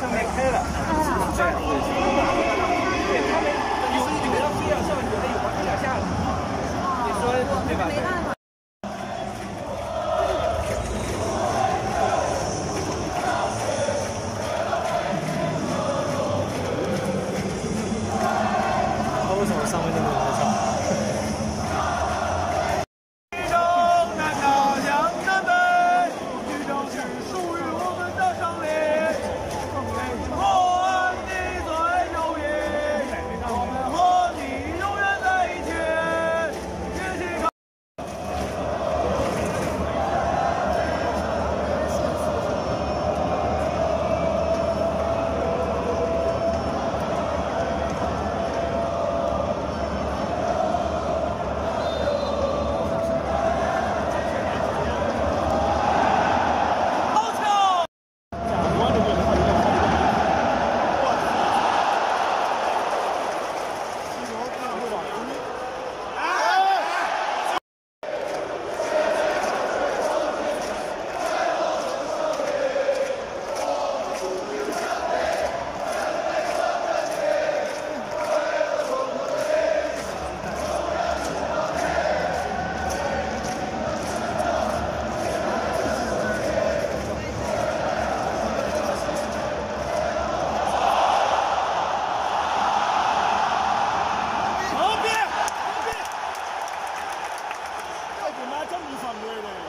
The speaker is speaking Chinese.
上面开了。然后 somewhere there.